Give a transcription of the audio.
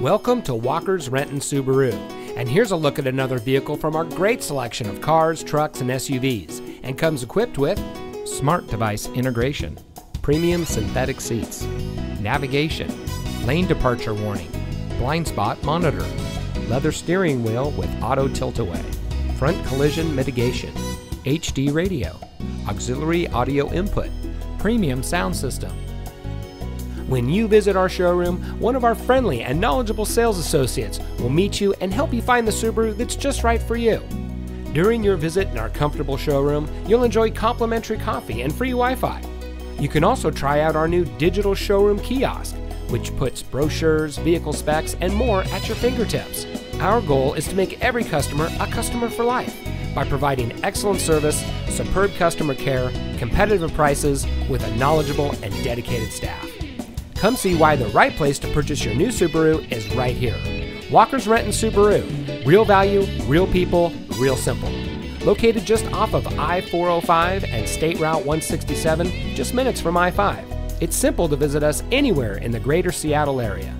Welcome to Walker's Renton Subaru. And here's a look at another vehicle from our great selection of cars, trucks, and SUVs, and comes equipped with smart device integration, premium synthetic seats, navigation, lane departure warning, blind spot monitor, leather steering wheel with auto tilt away, front collision mitigation, HD radio, auxiliary audio input, premium sound system. When you visit our showroom, one of our friendly and knowledgeable sales associates will meet you and help you find the Subaru that's just right for you. During your visit in our comfortable showroom, you'll enjoy complimentary coffee and free Wi Fi. You can also try out our new digital showroom kiosk, which puts brochures, vehicle specs, and more at your fingertips. Our goal is to make every customer a customer for life by providing excellent service, superb customer care, competitive prices, with a knowledgeable and dedicated staff. Come see why the right place to purchase your new Subaru is right here. Walker's Renton Subaru. Real value, real people, real simple. Located just off of I 405 and State Route 167, just minutes from I 5. It's simple to visit us anywhere in the greater Seattle area.